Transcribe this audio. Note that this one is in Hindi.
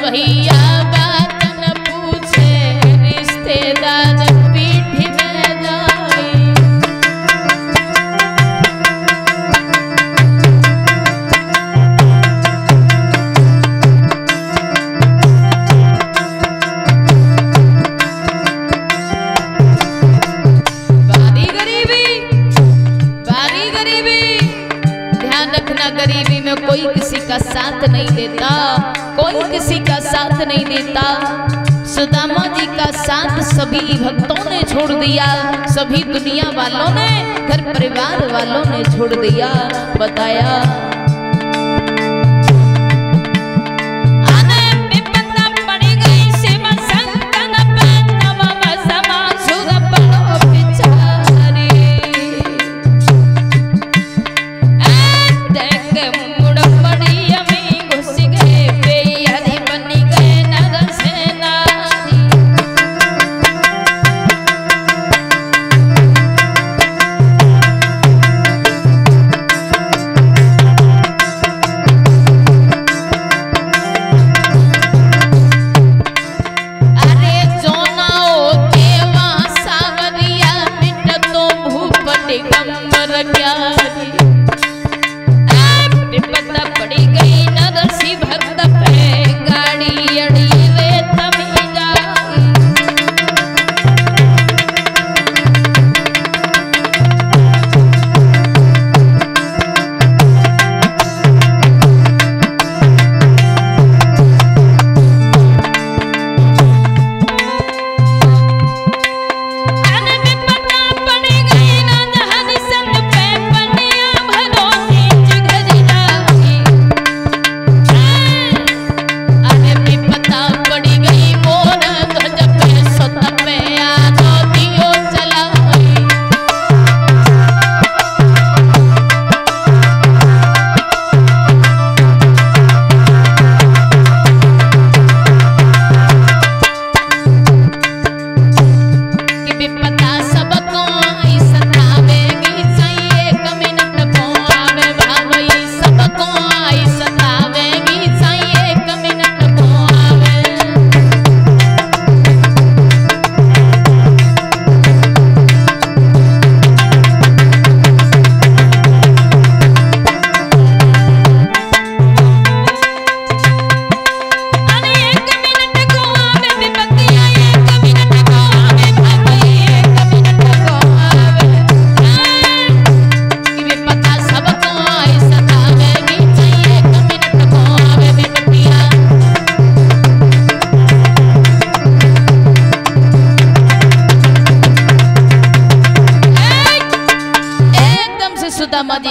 भैया रखना गरीबी में कोई किसी का साथ नहीं देता। कोई किसी का साथ नहीं देता। सुदामा जी का साथ सभी भक्तों ने छोड़ दिया। सभी दुनिया वालों ने, घर परिवार वालों ने छोड़ दिया। बताया पड़ी गई नगर सी Muhammadin